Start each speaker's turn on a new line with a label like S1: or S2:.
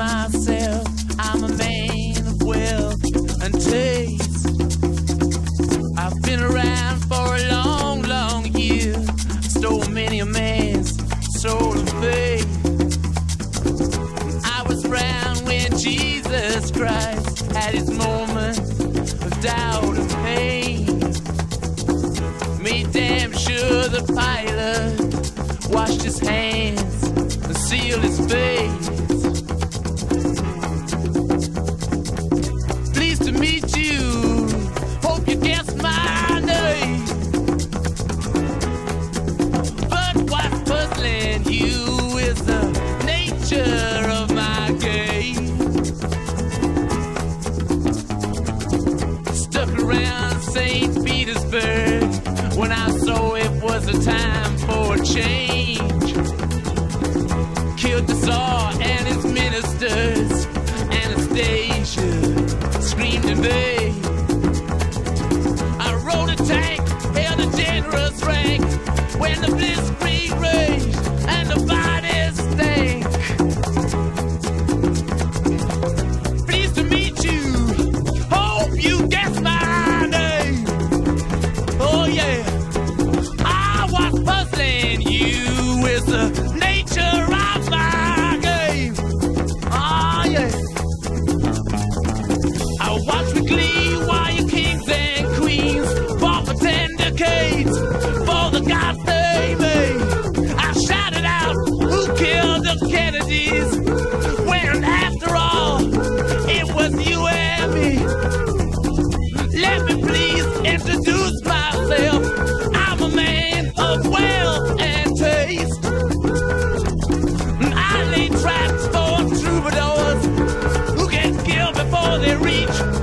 S1: myself, I'm a man of wealth and taste. I've been around for a long, long year. Stole many a man's soul and faith. I was around when Jesus Christ had his moment of doubt and pain. Made damn sure the Pilate washed his hands and his face. Pleased to meet you. Hope you guessed my name. But what's puzzling you is the nature of my game. Stuck around St. Petersburg when I saw it was a time for a change. Generous rank. When the blitzkrieg they reach.